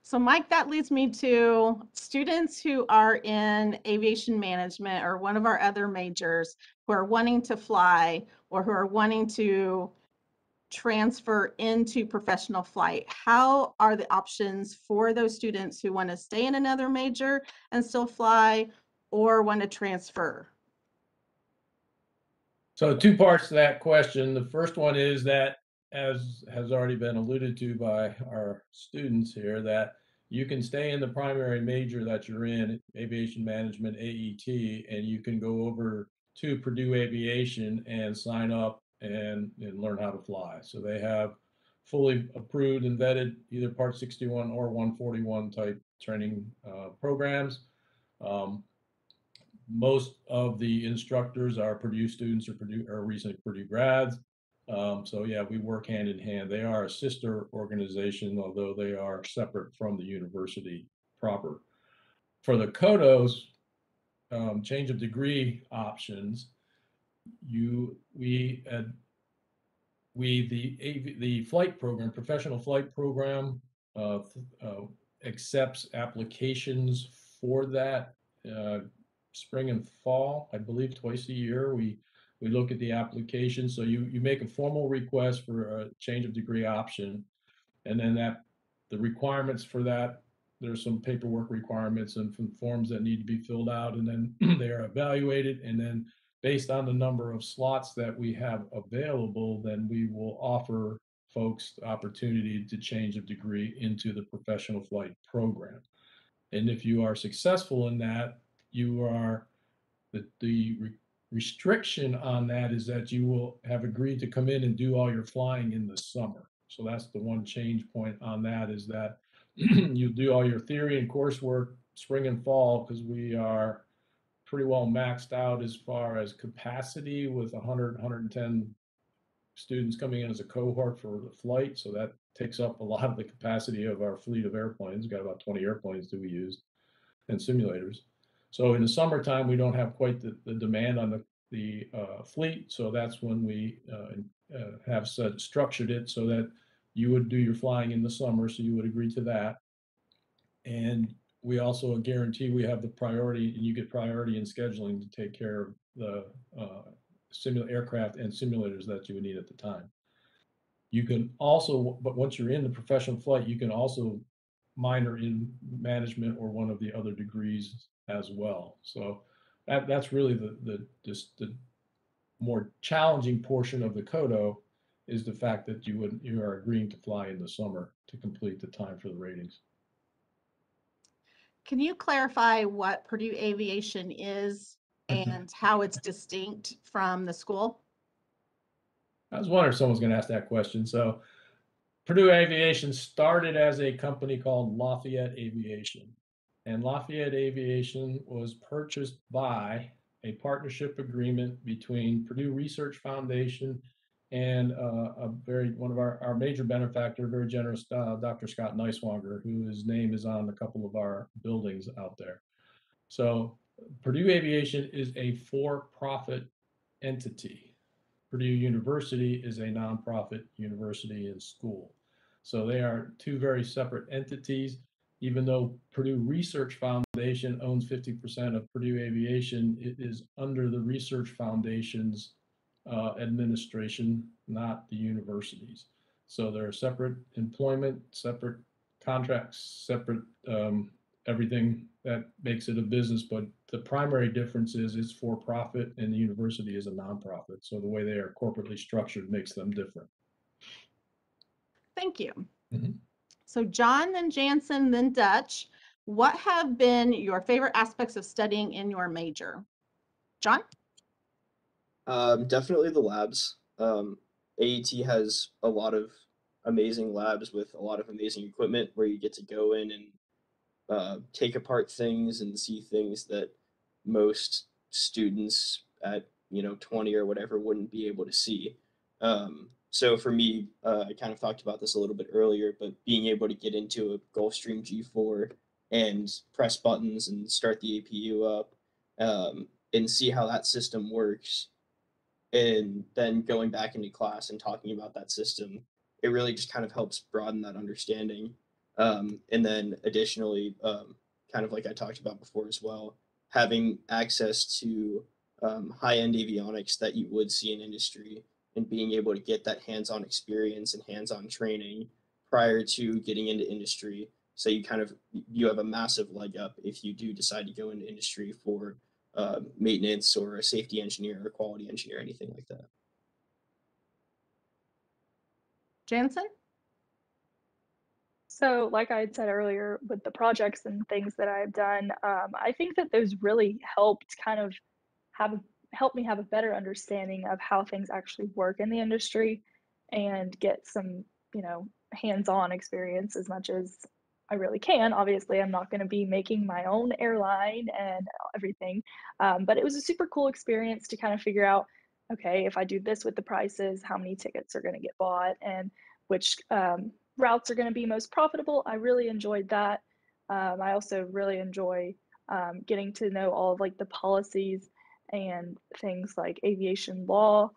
So Mike, that leads me to students who are in aviation management or one of our other majors who are wanting to fly or who are wanting to transfer into professional flight. How are the options for those students who want to stay in another major and still fly or want to transfer? So two parts to that question. The first one is that, as has already been alluded to by our students here, that you can stay in the primary major that you're in, aviation management, AET, and you can go over to Purdue Aviation and sign up and, and learn how to fly. So they have fully approved and vetted either Part 61 or 141 type training uh, programs. Um, most of the instructors are Purdue students or Purdue or recent Purdue grads. Um, so yeah, we work hand in hand. They are a sister organization, although they are separate from the university proper. For the CODOS um, change of degree options, you we uh, we the AV, the flight program, professional flight program, uh, uh, accepts applications for that uh, spring and fall, I believe twice a year. We we look at the application. So you you make a formal request for a change of degree option, and then that the requirements for that there's some paperwork requirements and some forms that need to be filled out, and then they are evaluated, and then based on the number of slots that we have available, then we will offer folks the opportunity to change of degree into the professional flight program. And if you are successful in that, you are the the re- restriction on that is that you will have agreed to come in and do all your flying in the summer. So that's the one change point on that is that you do all your theory and coursework spring and fall because we are pretty well maxed out as far as capacity with 100 110 students coming in as a cohort for the flight so that takes up a lot of the capacity of our fleet of airplanes We've got about 20 airplanes that we use and simulators so in the summertime, we don't have quite the, the demand on the, the uh, fleet. So that's when we uh, uh, have said, structured it so that you would do your flying in the summer. So you would agree to that. And we also guarantee we have the priority and you get priority in scheduling to take care of the uh, simul- aircraft and simulators that you would need at the time. You can also, but once you're in the professional flight, you can also minor in management or one of the other degrees as well. So that that's really the the just the more challenging portion of the CODO is the fact that you would you are agreeing to fly in the summer to complete the time for the ratings. Can you clarify what Purdue Aviation is mm-hmm. and how it's distinct from the school? I was wondering if someone's going to ask that question. So Purdue Aviation started as a company called Lafayette Aviation. And Lafayette Aviation was purchased by a partnership agreement between Purdue Research Foundation and uh, a very one of our, our major benefactor, very generous uh, Dr. Scott Niswonger, whose name is on a couple of our buildings out there. So Purdue Aviation is a for-profit entity. Purdue University is a nonprofit university and school. So they are two very separate entities even though Purdue Research Foundation owns 50% of Purdue Aviation, it is under the Research Foundation's uh, administration, not the universities. So there are separate employment, separate contracts, separate um, everything that makes it a business. But the primary difference is it's for profit and the university is a nonprofit. So the way they are corporately structured makes them different. Thank you. Mhm. So John, then Jansen, then Dutch. What have been your favorite aspects of studying in your major? John? Um, definitely the labs. Um, AET has a lot of amazing labs with a lot of amazing equipment where you get to go in and uh, take apart things and see things that most students at you know 20 or whatever wouldn't be able to see. Um, so for me, uh, I kind of talked about this a little bit earlier, but being able to get into a Gulfstream G4 and press buttons and start the APU up um, and see how that system works. And then going back into class and talking about that system, it really just kind of helps broaden that understanding. Um, and then additionally, um, kind of like I talked about before as well, having access to um, high-end avionics that you would see in industry and being able to get that hands-on experience and hands-on training prior to getting into industry so you kind of you have a massive leg up if you do decide to go into industry for uh, maintenance or a safety engineer or quality engineer anything like that Jansen? So, like I had said earlier, with the projects and things that I've done, um, I think that those really helped kind of have help me have a better understanding of how things actually work in the industry and get some, you know, hands-on experience as much as I really can. Obviously, I'm not going to be making my own airline and everything, um, but it was a super cool experience to kind of figure out, okay, if I do this with the prices, how many tickets are going to get bought and which um, routes are going to be most profitable. I really enjoyed that. Um, I also really enjoy um, getting to know all of like the policies and things like aviation law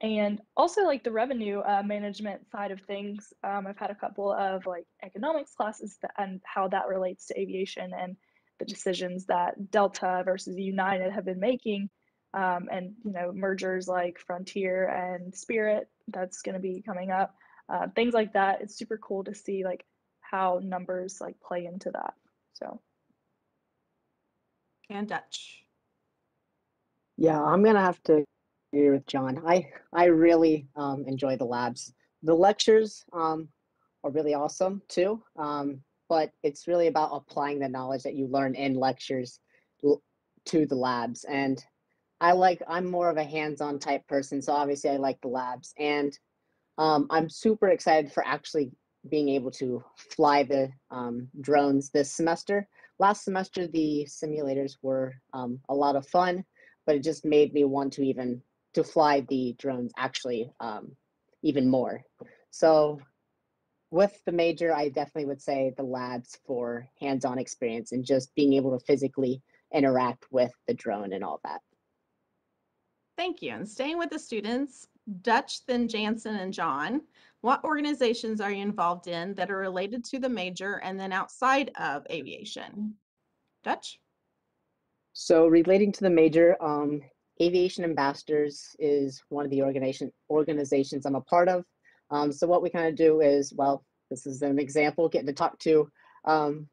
and also like the revenue uh, management side of things. Um, I've had a couple of like economics classes that, and how that relates to aviation and the decisions that Delta versus United have been making. Um, and you know mergers like Frontier and Spirit that's going to be coming up uh, things like that. It's super cool to see like how numbers like play into that. So And Dutch. Yeah, I'm gonna have to agree with John. I I really um, enjoy the labs. The lectures um, are really awesome too, um, but it's really about applying the knowledge that you learn in lectures to the labs. And I like I'm more of a hands-on type person, so obviously I like the labs. And um, I'm super excited for actually being able to fly the um, drones this semester. Last semester, the simulators were um, a lot of fun, but it just made me want to even to fly the drones actually um, even more. So with the major, I definitely would say the labs for hands-on experience and just being able to physically interact with the drone and all that. Thank you. And staying with the students, Dutch, then Jansen and John, what organizations are you involved in that are related to the major and then outside of aviation? Dutch? So relating to the major, um, Aviation Ambassadors is one of the organization organizations I'm a part of. Um, so what we kind of do is, well, this is an example, getting to talk to um,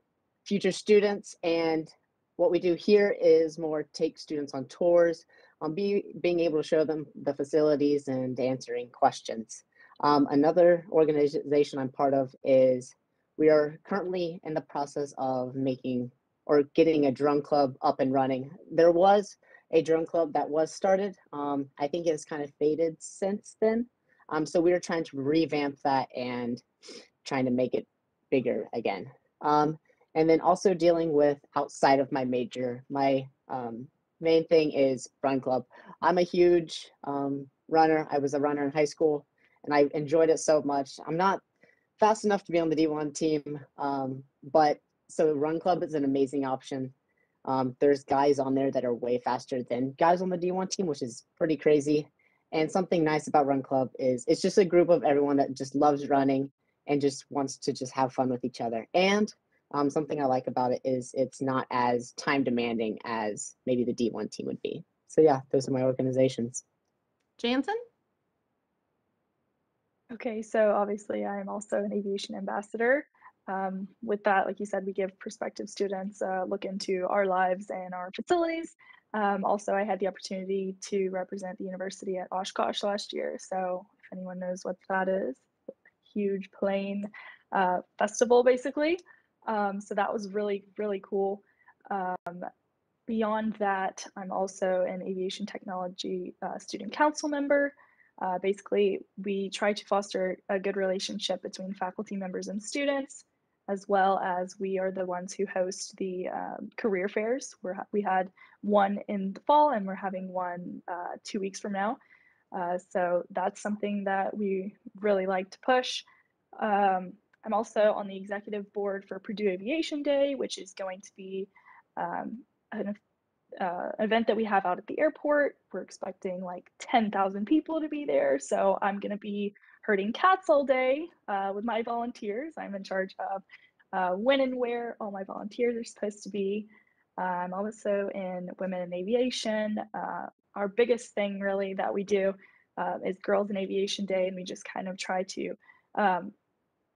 future students. And what we do here is more take students on tours, um, be, being able to show them the facilities and answering questions. Um, another organization I'm part of is we are currently in the process of making or getting a drone club up and running. There was a drone club that was started. Um, I think it's kind of faded since then. Um, so we were trying to revamp that and trying to make it bigger again. Um, and then also dealing with outside of my major, my um, main thing is run club. I'm a huge um, runner. I was a runner in high school and I enjoyed it so much. I'm not fast enough to be on the D1 team, um, but so run club is an amazing option. Um, there's guys on there that are way faster than guys on the D1 team, which is pretty crazy. And something nice about Run Club is it's just a group of everyone that just loves running and just wants to just have fun with each other. And um, something I like about it is it's not as time demanding as maybe the D1 team would be. So yeah, those are my organizations. Jansen? Okay, so obviously I'm also an aviation ambassador. Um, with that, like you said, we give prospective students a look into our lives and our facilities. Um, also, I had the opportunity to represent the university at Oshkosh last year. So if anyone knows what that is, huge plane uh, festival basically. Um, so that was really, really cool. Um, beyond that, I'm also an aviation technology uh, student council member. Uh, basically, we try to foster a good relationship between faculty members and students, as well as we are the ones who host the um, career fairs. We're, we had one in the fall and we're having one uh, two weeks from now. Uh, so that's something that we really like to push. Um, I'm also on the executive board for Purdue Aviation Day, which is going to be um, an uh, event that we have out at the airport. We're expecting like 10,000 people to be there. So I'm going to be herding cats all day uh, with my volunteers. I'm in charge of uh, when and where all my volunteers are supposed to be. I'm also in Women in Aviation. Uh, our biggest thing, really, that we do uh, is Girls in Aviation Day, and we just kind of try to um,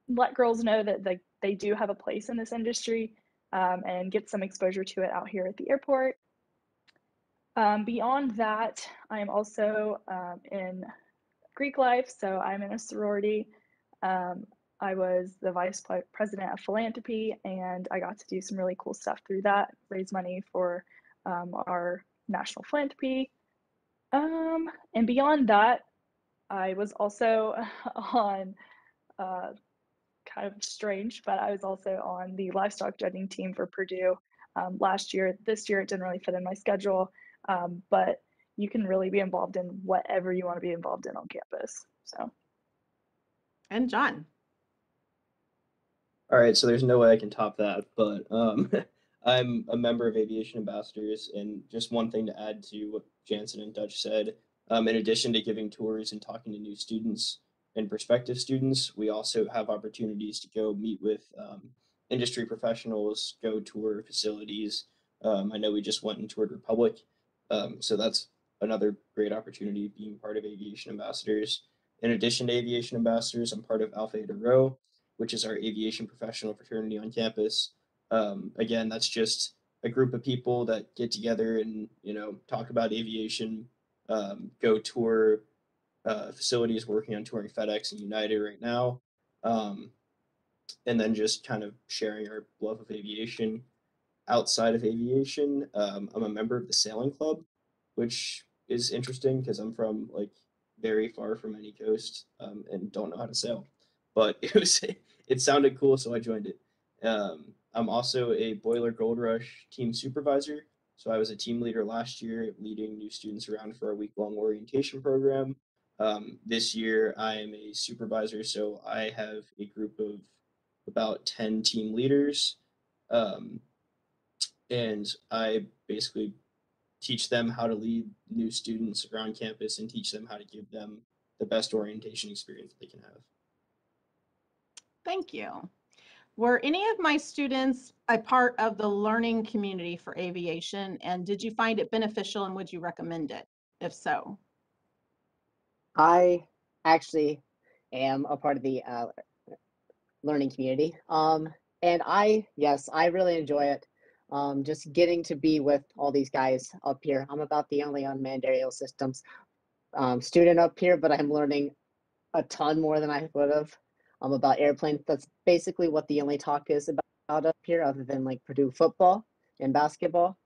let girls know that they, they do have a place in this industry um, and get some exposure to it out here at the airport. Um, beyond that, I am also um, in Greek life, so I'm in a sorority. Um, I was the vice president of philanthropy, and I got to do some really cool stuff through that, raise money for um, our national philanthropy. Um, and beyond that, I was also on uh, kind of strange, but I was also on the livestock judging team for Purdue um, last year. This year, it didn't really fit in my schedule, um, but you can really be involved in whatever you want to be involved in on campus. So, And John. All right, so there's no way I can top that, but um, I'm a member of Aviation Ambassadors, and just one thing to add to what Jansen and Dutch said. Um, in addition to giving tours and talking to new students and prospective students, we also have opportunities to go meet with um, industry professionals, go tour facilities. Um, I know we just went and toured Republic, um, so that's another great opportunity being part of Aviation Ambassadors. In addition to Aviation Ambassadors, I'm part of Alpha Eta Rho, which is our aviation professional fraternity on campus. Um, again, that's just a group of people that get together and you know talk about aviation, um, go tour uh, facilities working on touring FedEx and United right now, um, and then just kind of sharing our love of aviation. Outside of aviation, um, I'm a member of the sailing club, which is interesting because I'm from like very far from any coast um, and don't know how to sail. But it was it sounded cool, so I joined it. Um, I'm also a Boiler Gold Rush team supervisor. So I was a team leader last year, leading new students around for a week long orientation program. Um, this year, I am a supervisor, so I have a group of about 10 team leaders. Um, and I basically teach them how to lead new students around campus and teach them how to give them the best orientation experience they can have. Thank you. Were any of my students a part of the learning community for aviation? And did you find it beneficial and would you recommend it? If so, I actually am a part of the uh, learning community. Um, and I, yes, I really enjoy it. Um, just getting to be with all these guys up here. I'm about the only unmanned aerial systems um, student up here, but I'm learning a ton more than I would have um, about airplanes. That's basically what the only talk is about up here, other than like Purdue football and basketball.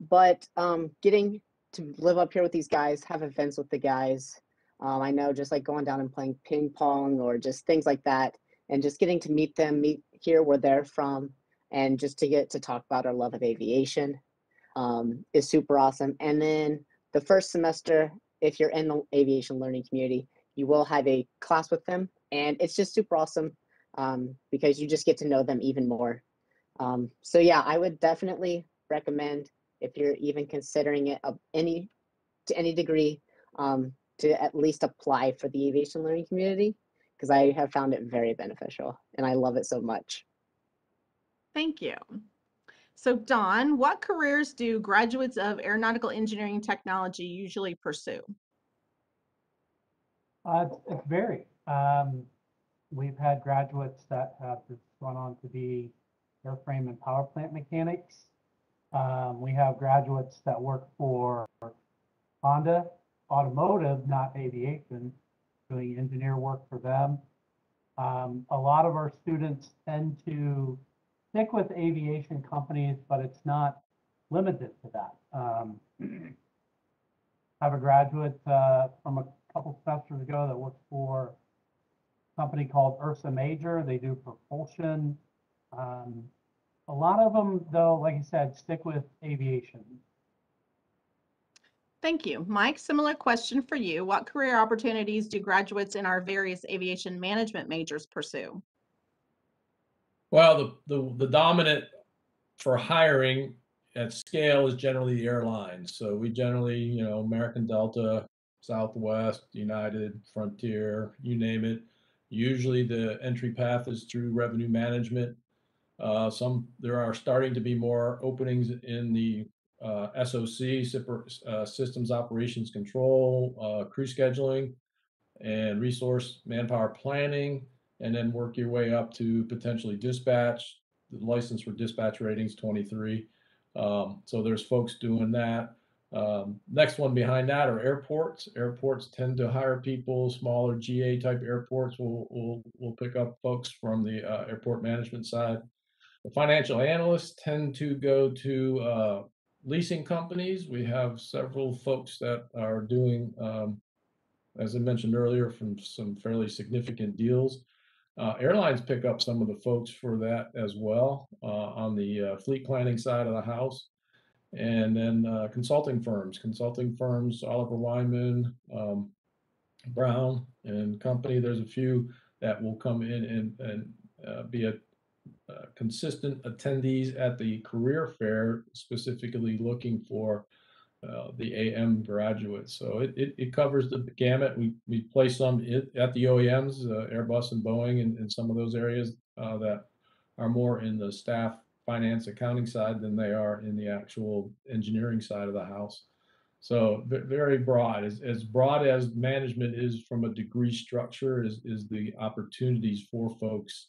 But um, getting to live up here with these guys, have events with the guys. Um, I know just like going down and playing ping pong or just things like that, and just getting to meet them, meet hear where they're from, and just to get to talk about our love of aviation um, is super awesome. And then the first semester, if you're in the aviation learning community, you will have a class with them, and it's just super awesome um, because you just get to know them even more. Um, so yeah, I would definitely recommend if you're even considering it of any to any degree um, to at least apply for the aviation learning community because I have found it very beneficial and I love it so much. Thank you. So Don, what careers do graduates of aeronautical engineering technology usually pursue? Uh, it's, varied. Um, we've had graduates that have gone on to be airframe and power plant mechanics. Um, we have graduates that work for Honda Automotive, not aviation, doing engineer work for them. Um, a lot of our students tend to stick with aviation companies, but it's not limited to that. Um, have a graduate uh, from a couple semesters ago that worked for a company called Ursa Major. They do propulsion. Um, a lot of them, though, like you said, stick with aviation. Thank you. Mike, similar question for you. What career opportunities do graduates in our various aviation management majors pursue? Well, the, the, the dominant for hiring at scale is generally the airlines. So we generally, you know, American Delta, Southwest, United, Frontier, you name it. Usually the entry path is through revenue management. Uh, some, there are starting to be more openings in the uh, SOC, uh, Systems Operations Control, uh, crew scheduling, and resource manpower planning, and then work your way up to potentially dispatch. The license for dispatch ratings 23. Um, so there's folks doing that. Um, next one behind that are airports. Airports tend to hire people. Smaller GA type airports will will will pick up folks from the uh, airport management side. The financial analysts tend to go to uh, leasing companies. We have several folks that are doing, um, as I mentioned earlier, from some fairly significant deals. Uh, airlines pick up some of the folks for that as well uh, on the uh, fleet planning side of the house. And then uh, consulting firms, consulting firms, Oliver Wyman, um, Brown and Company. There's a few that will come in and, and uh, be a, uh, consistent attendees at the career fair, specifically looking for uh, the AM graduates. So it, it, it covers the gamut. We, we place some i- at the OEMs, uh, Airbus and Boeing and, and some of those areas uh, that are more in the staff finance accounting side than they are in the actual engineering side of the house. So ve- very broad, as, as broad as management is from a degree structure is, is the opportunities for folks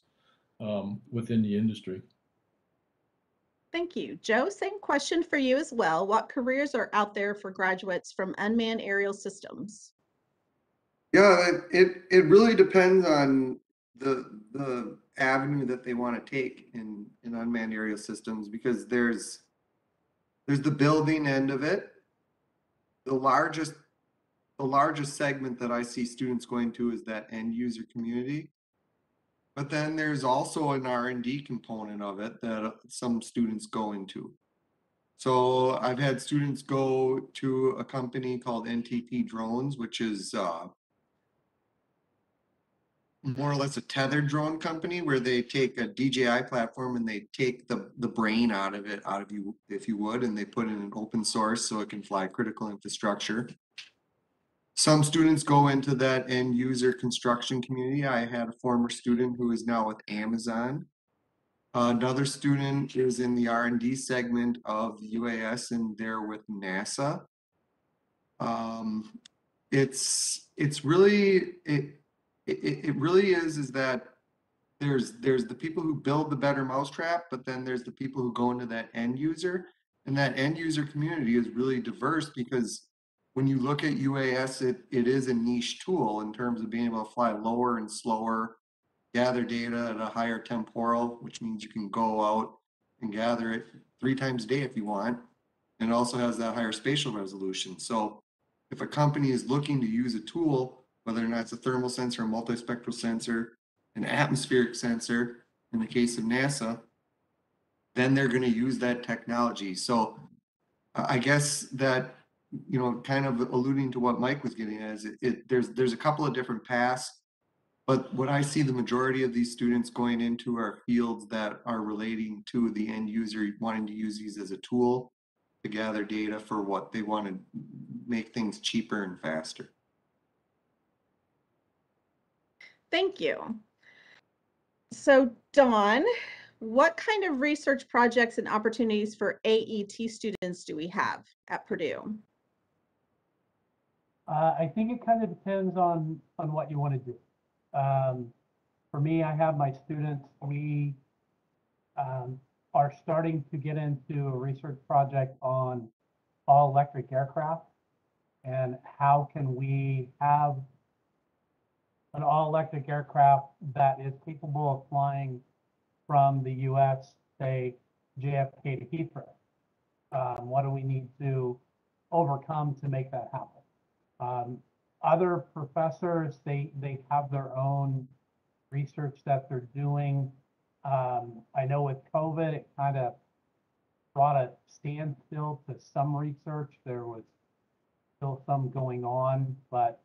um, within the industry. Thank you. Joe, same question for you as well. What careers are out there for graduates from unmanned aerial systems? Yeah, it, it, it really depends on the, the avenue that they want to take in, in unmanned aerial systems because there's, there's the building end of it. The largest, the largest segment that I see students going to is that end user community. But then there's also an R and D component of it that uh, some students go into. So I've had students go to a company called NTT Drones, which is uh, more or less a tethered drone company where they take a DJI platform and they take the, the brain out of it, out of you, if you would, and they put in open source so it can fly critical infrastructure. Some students go into that end user construction community. I had a former student who is now with Amazon. Another student is in the R and D segment of UAS and they're with NASA. Um, it's, it's really, it, it it really is, is that there's, there's the people who build the better mousetrap, but then there's the people who go into that end user. And that end user community is really diverse because when you look at UAS, it, it is a niche tool in terms of being able to fly lower and slower, gather data at a higher temporal, which means you can go out and gather it three times a day if you want. And it also has that higher spatial resolution. So if a company is looking to use a tool, whether or not it's a thermal sensor, a multispectral sensor, an atmospheric sensor, in the case of NASA, then they're going to use that technology. So I I guess that, you know, kind of alluding to what Mike was getting at is it, it there's there's a couple of different paths. But what I see the majority of these students going into are fields that are relating to the end user wanting to use these as a tool to gather data for what they want to make things cheaper and faster. Thank you. So Don, what kind of research projects and opportunities for AET students do we have at Purdue? Uh, I think it kind of depends on, on what you want to do. Um, for me, I have my students, we, um, are starting to get into a research project on all electric aircraft. And how can we have an all electric aircraft that is capable of flying from the US, say JFK to Heathrow? Um, what do we need to overcome to make that happen? Um, other professors, they, they have their own research that they're doing. Um, I know with COVID, it kind of brought a standstill to some research. There was still some going on, but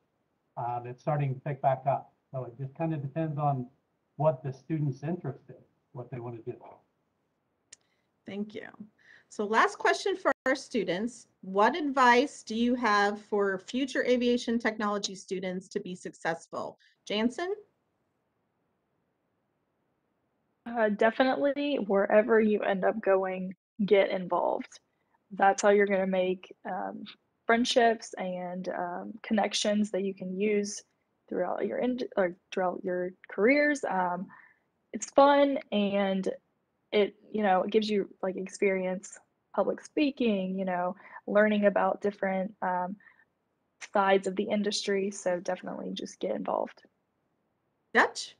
um, it's starting to pick back up. So it just kind of depends on what the student's interest is. what they want to do. Thank you. So last question for our students. What advice do you have for future aviation technology students to be successful? Jansen? Uh, definitely, wherever you end up going, get involved. That's how you're going to make um, friendships and um, connections that you can use throughout your or throughout your careers. Um, it's fun and it you know it gives you like experience public speaking. You know, learning about different um, sides of the industry. So definitely just get involved. Dutch?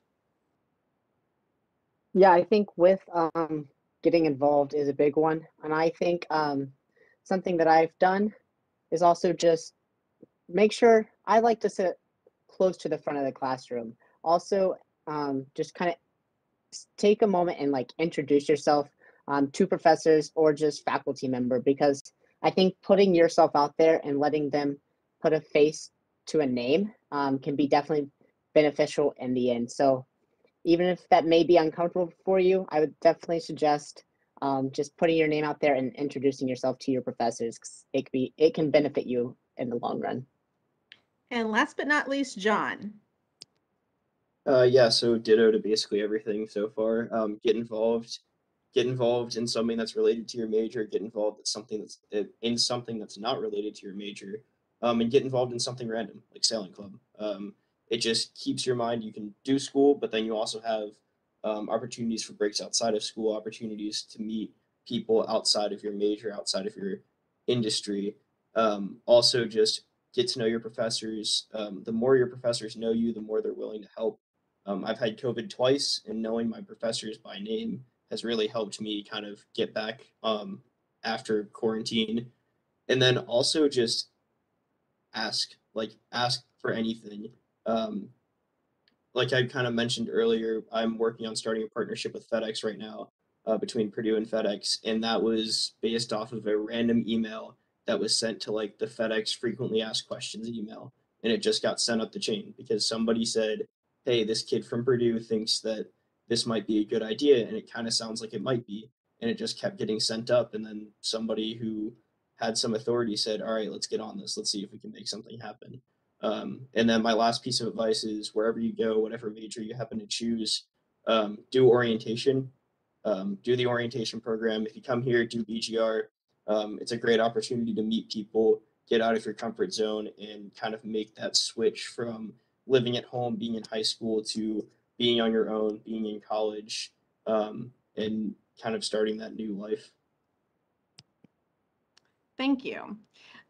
Yeah, I think with um, getting involved is a big one. And I think um, something that I've done is also just make sure I like to sit close to the front of the classroom. Also, um, just kind of take a moment and like introduce yourself um, to professors or just faculty member because I think putting yourself out there and letting them put a face to a name um, can be definitely beneficial in the end. So even if that may be uncomfortable for you, I would definitely suggest um, just putting your name out there and introducing yourself to your professors. It be it can benefit you in the long run. And last but not least, John. Uh, yeah, so ditto to basically everything so far. Um, get involved, get involved in something that's related to your major. Get involved in something that's in something that's not related to your major, um, and get involved in something random like sailing club. Um, it just keeps your mind. You can do school, but then you also have um, opportunities for breaks outside of school, opportunities to meet people outside of your major, outside of your industry. Um, also, just get to know your professors. Um, the more your professors know you, the more they're willing to help. Um, I've had COVID twice, and knowing my professors by name has really helped me kind of get back um, after quarantine. And then also just ask, like, ask for anything. Um, like I kind of mentioned earlier, I'm working on starting a partnership with FedEx right now uh, between Purdue and FedEx, and that was based off of a random email that was sent to like the FedEx frequently asked questions email, and it just got sent up the chain because somebody said, "Hey, this kid from Purdue thinks that this might be a good idea," and it kind of sounds like it might be, and it just kept getting sent up, and then somebody who had some authority said, "All right, let's get on this. Let's see if we can make something happen." Um, and then my last piece of advice is wherever you go, whatever major you happen to choose, um, do orientation. Um, do the orientation program. If you come here, do BGR. Um, it's a great opportunity to meet people, get out of your comfort zone, and kind of make that switch from living at home, being in high school, to being on your own, being in college, um, and kind of starting that new life. Thank you.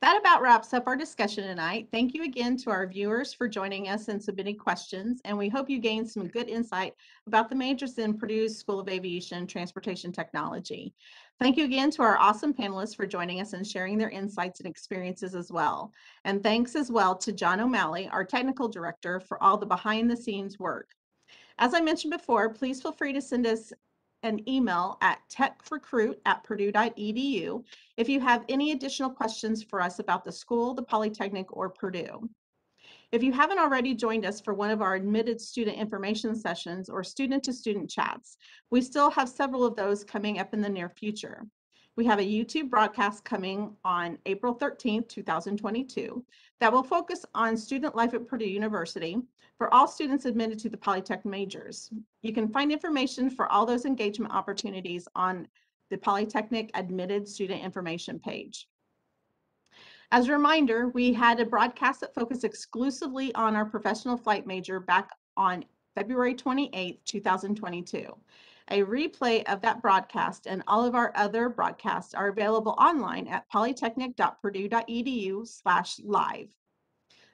That about wraps up our discussion tonight. Thank you again to our viewers for joining us and submitting questions, and we hope you gained some good insight about the majors in Purdue's School of Aviation and Transportation Technology. Thank you again to our awesome panelists for joining us and sharing their insights and experiences as well. And thanks as well to John O'Malley, our technical director, for all the behind-the-scenes work. As I mentioned before, please feel free to send us an email at techrecruit@purdue.edu if you have any additional questions for us about the school, the Polytechnic, or Purdue. If you haven't already joined us for one of our admitted student information sessions or student-to-student chats, we still have several of those coming up in the near future. We have a YouTube broadcast coming on April 13th, 2022, that will focus on student life at Purdue University for all students admitted to the Polytech majors. You can find information for all those engagement opportunities on the Polytechnic Admitted Student Information page. As a reminder, we had a broadcast that focused exclusively on our professional flight major back on February 28th, 2022. A replay of that broadcast and all of our other broadcasts are available online at polytechnic.purdue.edu slash live.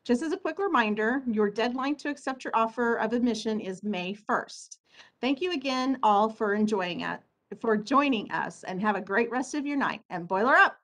Just as a quick reminder, your deadline to accept your offer of admission is May 1st. Thank you again all for enjoying it, for joining us and have a great rest of your night and boiler up.